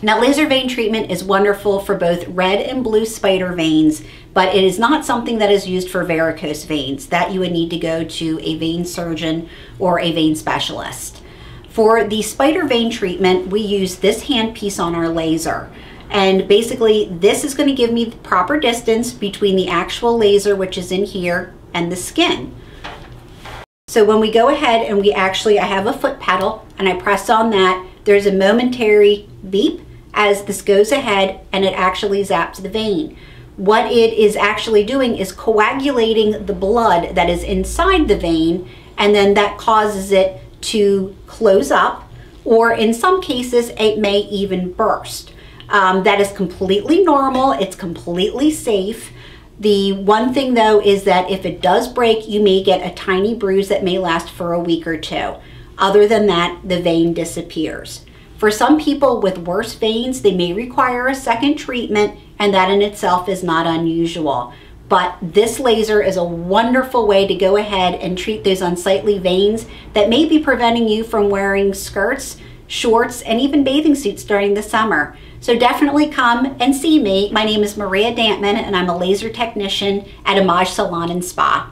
Now laser vein treatment is wonderful for both red and blue spider veins, but it is not something that is used for varicose veins. That you would need to go to a vein surgeon or a vein specialist. For the spider vein treatment, we use this handpiece on our laser. And basically this is gonna give me the proper distance between the actual laser, which is in here, and the skin. So when we go ahead and we actually, I have a foot pedal and I press on that, there's a momentary beep as this goes ahead and it actually zaps the vein. What it is actually doing is coagulating the blood that is inside the vein and then that causes it to close up or in some cases it may even burst. Um, that is completely normal. It's completely safe. The one thing though is that if it does break, you may get a tiny bruise that may last for a week or two. Other than that, the vein disappears. For some people with worse veins, they may require a second treatment and that in itself is not unusual. But this laser is a wonderful way to go ahead and treat those unsightly veins that may be preventing you from wearing skirts, shorts, and even bathing suits during the summer. So definitely come and see me. My name is Maria Dantman and I'm a laser technician at Image Salon and Spa.